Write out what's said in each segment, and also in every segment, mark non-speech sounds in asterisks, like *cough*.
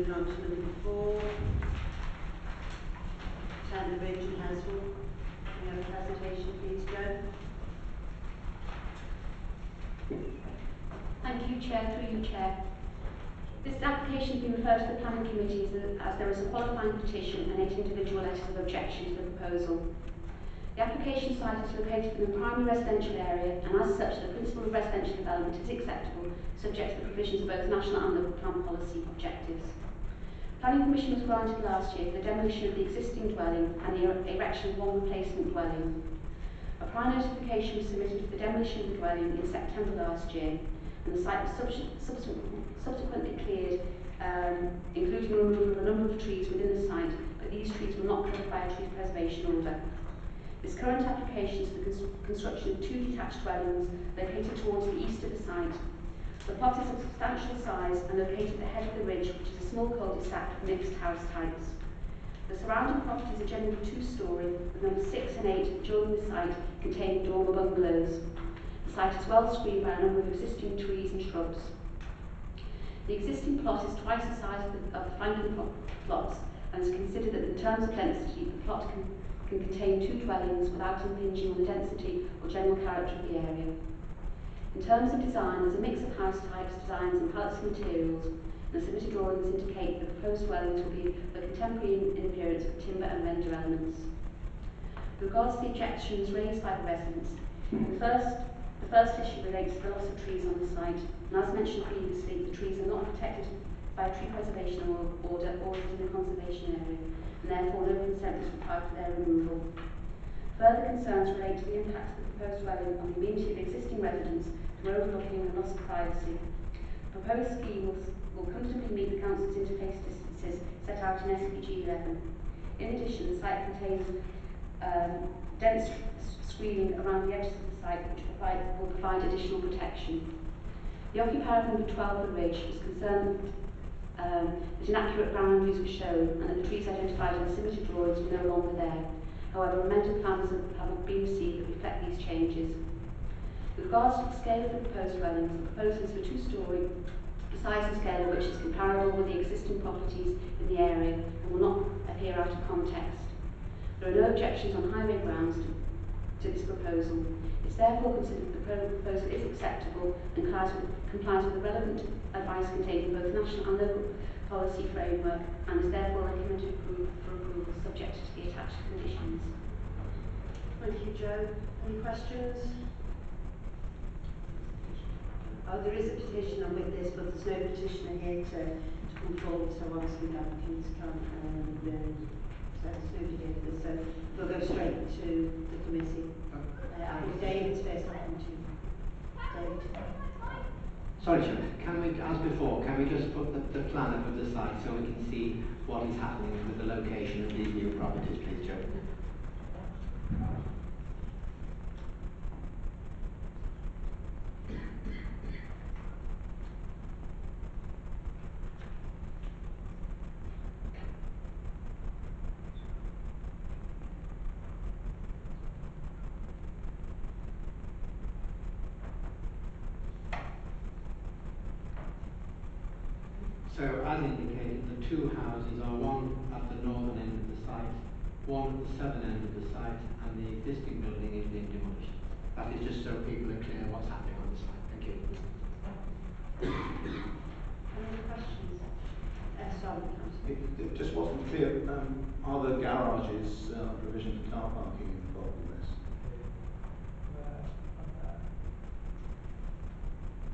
moving on to number four. Bridge and. Can we have a presentation, please, Joe? Thank you, Chair, through you, Chair. This application has been referred to the planning committee as, as there is a qualifying petition and eight individual letters of objection to the proposal. The application site is located in a primary residential area and as such the principle of residential development is acceptable subject to the provisions of both national and local plan policy objectives. Planning permission was granted last year for the demolition of the existing dwelling and the er- erection of one replacement dwelling. A prior notification was submitted for the demolition of the dwelling in September last year and the site was subsequently, subsequently cleared, um, including the removal of a number of trees within the site, but these trees were not covered by a tree preservation order. This current application is for the construction of two detached dwellings located towards the east of the site. The plot is of substantial size and located at the head of the ridge, which is a small cul-de-sac of mixed house types. The surrounding properties are generally two-storey, with numbers 6 and 8 during the site containing dormer bungalows. The site is well screened by a number of existing trees and shrubs. The existing plot is twice the size of the, of the flanking pl- plots and is considered that in terms of density, the plot can, can contain two dwellings without impinging on the density or general character of the area. In terms of design, there's a mix of house types, designs and palettes of materials, the submitted drawings indicate the proposed dwellings will be a contemporary in, appearance with timber and render elements. With regards to the objections raised by the residents, the first, the first issue relates to the loss of trees on the site, and as mentioned previously, the trees are not protected by tree preservation order ordered in the conservation area, and therefore no consent is required for their removal. Further concerns relate to the impact of the proposed dwelling on the amenity of existing residents through overlooking and loss of privacy. The proposed scheme will, will comfortably meet the council's interface distances set out in SPG 11. In addition, the site contains um, dense screening around the edges of the site which provide, will provide additional protection. The occupier of number 12 of the ridge was concerned um, that inaccurate boundaries were shown and that the trees identified in the submitted drawings were no longer there. However, amended plans have, have been received that reflect these changes. With regards to the scale of the proposed dwellings, the proposal is for two-storey, the size and scale of which is comparable with the existing properties in the area and will not appear out of context. There are no objections on highway grounds to, to this proposal. It's therefore considered that the proposal is acceptable and complies with, complies with the relevant advice contained in both national and local policy framework and is therefore recommended approve, for approval subject to the attached conditions. Thank you, Joe. Any questions? Oh, there is a petition on with this, but there's no petitioner here to, to come forward, so obviously the applicants can't, um, so there's nobody here for this, so we'll go straight to the committee. Uh, I think David's first item to, David. Sorry, Chair, can we, as before, can we just put the, the plan up of the site so we can see what is happening with the location of these new properties, please, Joe? So, as indicated, the two houses are one at the northern end of the site, one at the southern end of the site, and the existing building is being demolished. That is just so people are clear what's happening on the site. Thank you. Any other questions? Uh, sorry, It, it just wasn't clear, um, are the garages, uh, provision for car parking involved in this?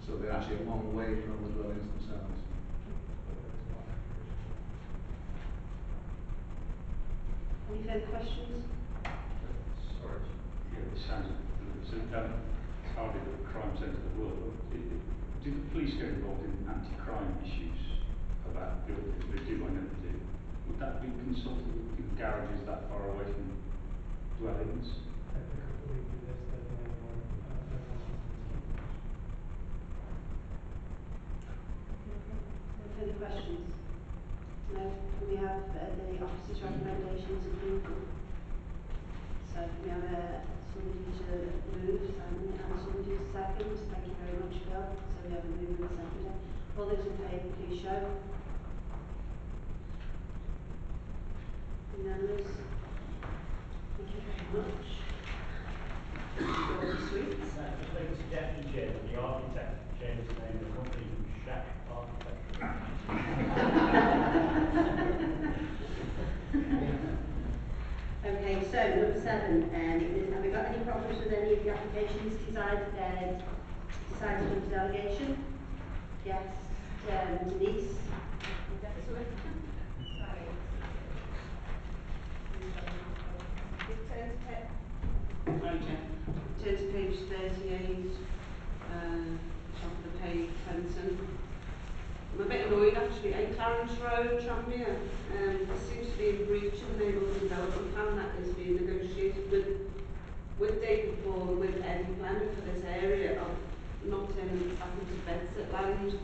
So they're actually a long way from the dwellings themselves? Any further questions? Sorry, yeah, it sounds, it's a, um, it's hardly the crime centre of the world, but it, it, do the police get involved in anti-crime issues about buildings? They do, I know they do. Would that be consulted with garages that far away from dwellings? No further questions? know, we have uh, the officer's recommendations approval. So we have uh, somebody to uh, move and, and somebody to second. Thank you very much, Bill. So we have a move and a second. All those in favour, please show. Unanimous. Thank you very much. Problems with any of the applications decided, uh, decided under delegation? Yes, um, Denise? Turn to page thirty-eight, uh, top of the page, Fenton. I'm a bit annoyed actually, eight Clarence Road, Tranmere, um, there seems to be a breach in the neighbourhood development plan that is being negotiated with, with David and with Eddie Planner for this area of not it back into bedsit land.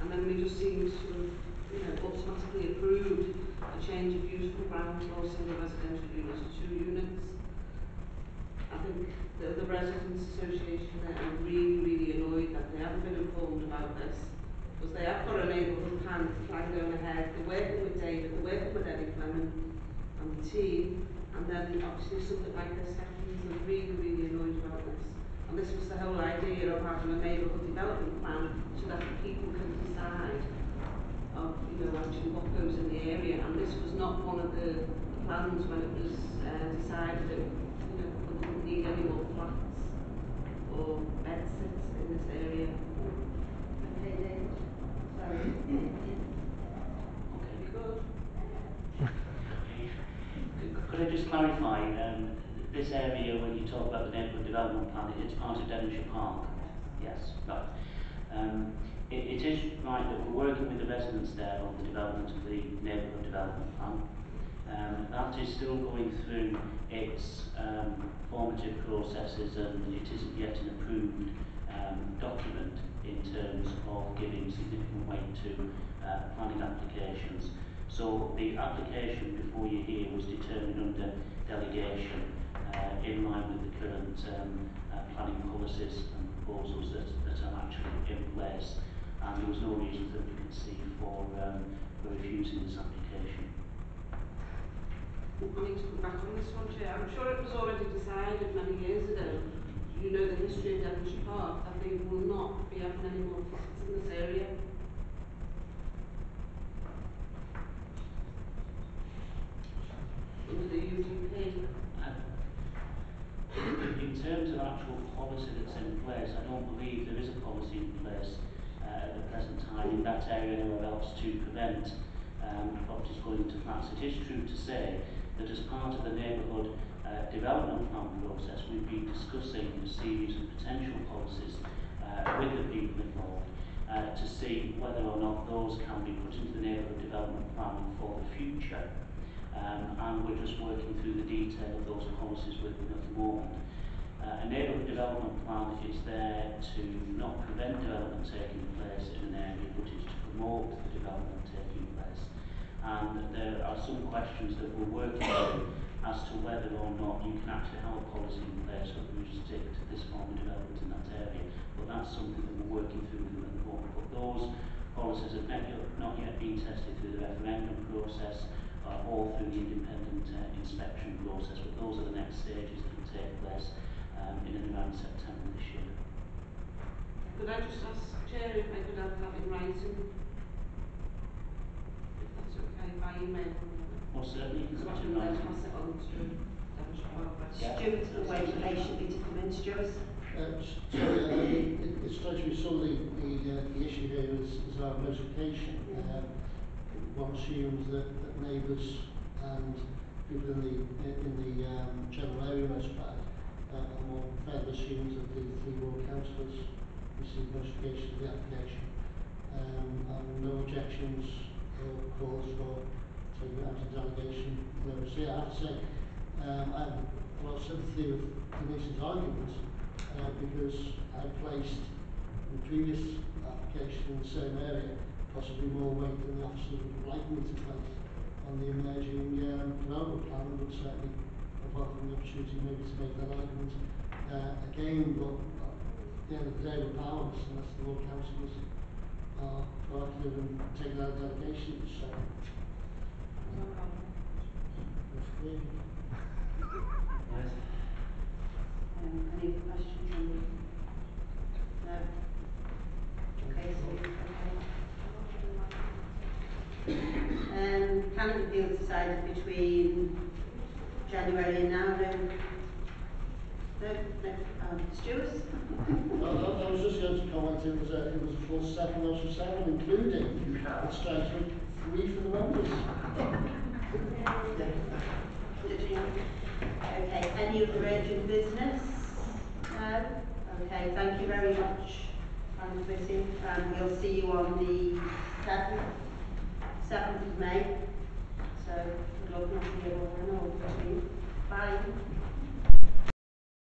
And then we just seem to you know, automatically approved a change of use from ground floor single residential units to two units. I think the, the residents association there are really, really annoyed that they haven't been informed about this. Because they have got a neighbourhood plan, plan going ahead, they're working with David, they're working with Eddie Clement and the team, and then obviously something like this happens, they're really, really annoyed about this. And this was the whole idea of having a neighbourhood development plan so that the people can decide of, you know, actually what goes in the area, and this was not one of the plans when it was uh, decided that, you know, we didn't need any more flats or bed sits in this area. Okay, David, sorry. *clears throat* Okay, good. Could- Could I just clarify, um, this area, when you talk about the neighbourhood development plan, it's part of Devonshire Park? Yes, right. Um, it, it is right that we're working with the residents there on the development of the neighbourhood development plan. Um, that is still going through its um, formative processes and it isn't yet an approved um, document in terms of giving significant weight to uh, planning applications. So the application before you here was determined under delegation uh, in line with the current um, uh, planning policies and proposals that, that are actually in place. And there was no reason that we could see for, um, for refusing this application. I need to come back on this one, Chair. I'm sure it was already decided many years ago. You know the history of Devonshire Park, that they will not be having any more flats in this area. terms of actual policy that's in place, I don't believe there is a policy in place uh, at the present time in that area or else to prevent um, properties going into flats. It is true to say that as part of the neighbourhood uh, development plan process, we've been discussing a series of potential policies uh, with the people involved uh, to see whether or not those can be put into the neighbourhood development plan for the future. Um, and we're just working through the detail of those policies with them at the moment. Uh, a neighbourhood development plan is there to not prevent development taking place in an area, but is to promote the development taking place. And there are some questions that we're working on as to whether or not you can actually have a policy in place that will restrict this form of development in that area. But that's something that we're working through with them at the moment. But those policies have not yet been tested through the referendum process uh, or through the independent uh, inspection process. But those are the next stages that will take place um, in and around September this year. Could I just ask, Chair, if I could have that in writing? If that's okay, by email or whatever. Most certainly, you can So I put it can in then writing. pass it on to Devonshire Park. Yeah. Stuart, waiting patiently to come in, Stuart. Uh, s- sorry, uh, it, it strikes me some of the, the, uh, the issue here is, is our notification. Um, one assumes that, that neighbours and people in the, in the um, general area notified. Further the three ward councillors receive notification of the application. Um, and no objections or calls for taking out of delegation. Whereas, yeah, I have to say, um, I have a lot of sympathy with Denise's argument uh, because I placed the previous application in the same area possibly more weight than the officers would like me to place on the emerging um, development plan would certainly have welcomed the opportunity maybe to make that argument uh, again, but at the end of the day we're powerless unless the ward Councillors are proactive and take that delegation. So, No problem. Yeah. Um, any questions on? No? Okay, so, okay. Um, appeals decided between January and now, no? No, no, um, Stuart? I, I, I was just going to comment, it was a, it was a full seven votes of seven, including, it strikes me, three for the members. Okay, any other urgent business? No? Okay, thank you very much, Frank Whitty, and we'll see you on the seventh, seventh of May. So, good luck, not here, or no, Bye.